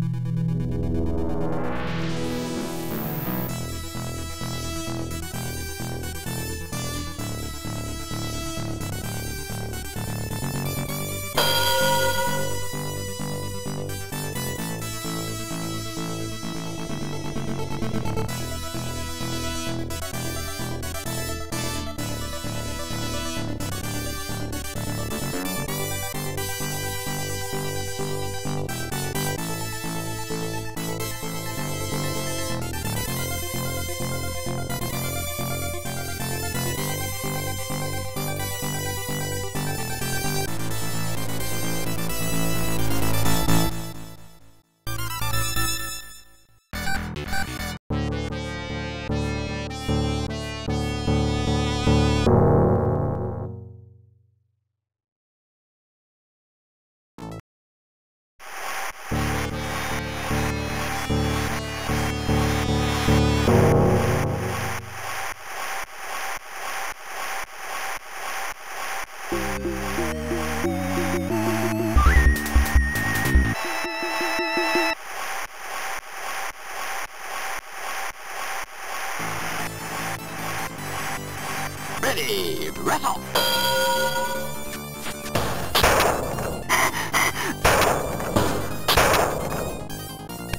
Ready, wrestle!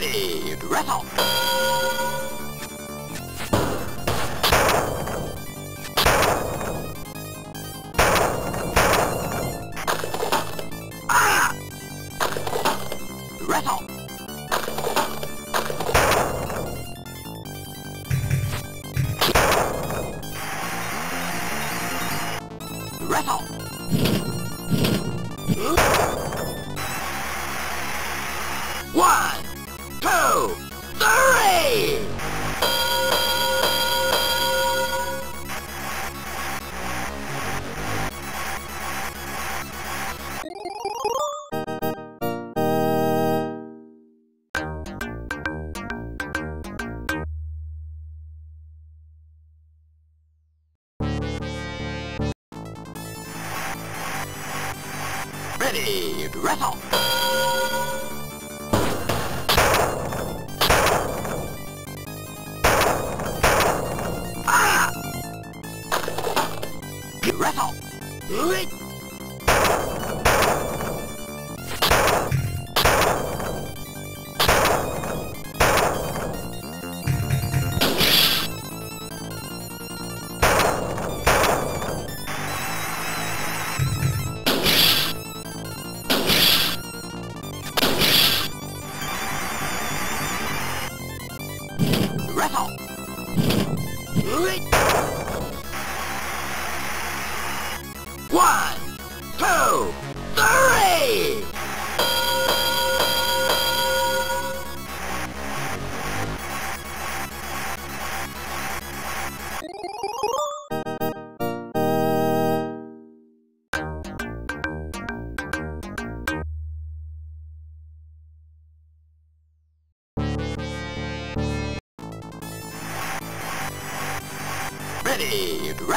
Ready, wrestle! Ready,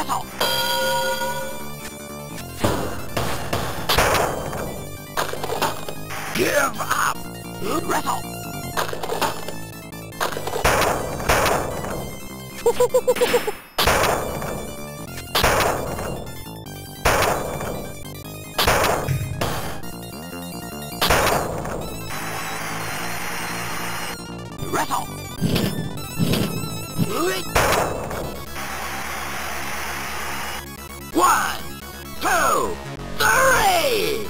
Give up! Wrestle! One, two, three!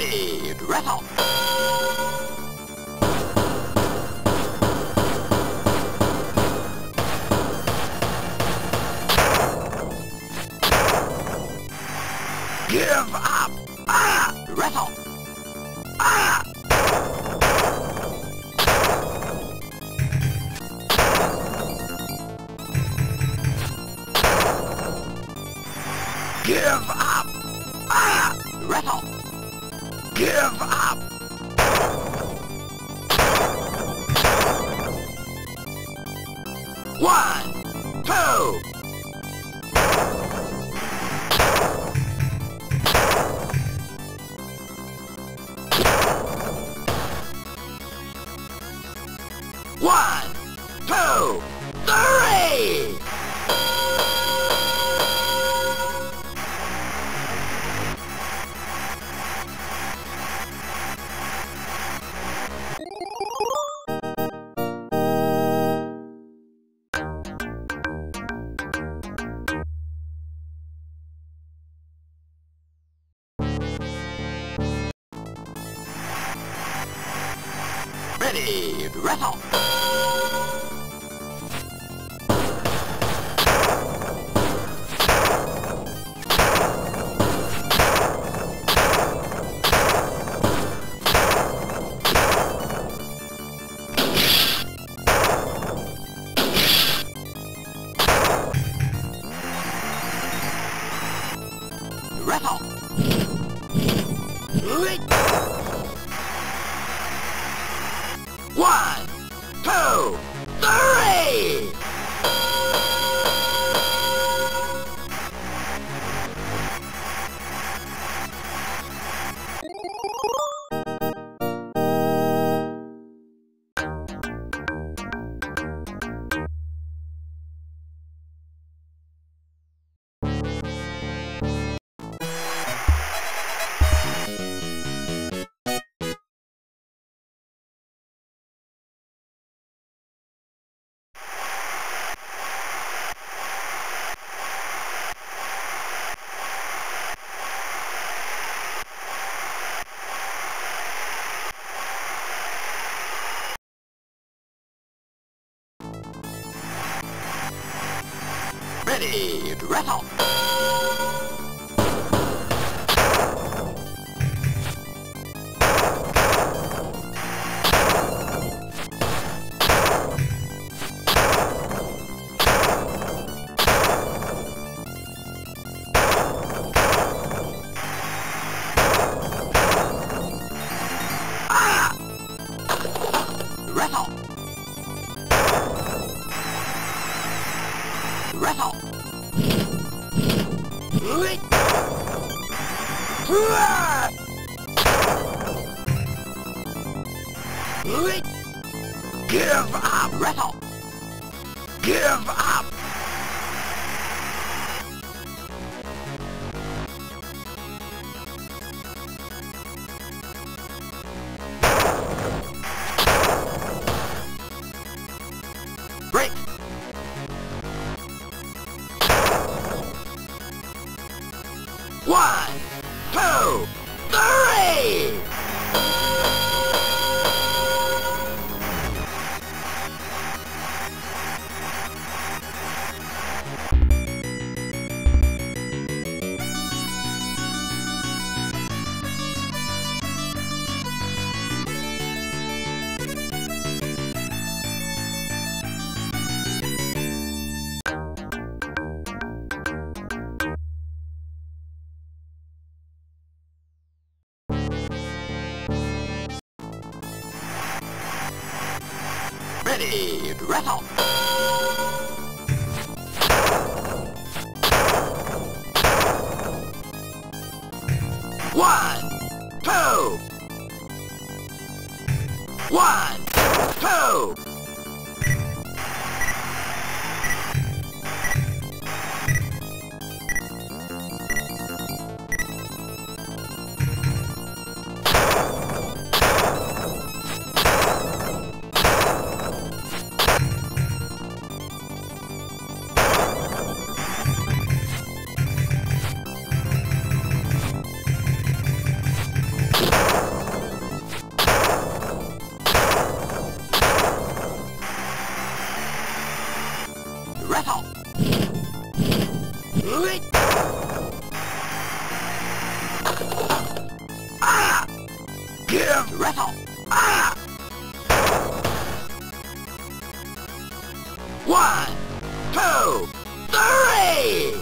Ready! Give up! Ah! One, two, Ready, wrestle! Wrestle! One, Ready, wrestle! Ah! Give up! Wrestle! Give up! Ready, wrestle! One, two, three!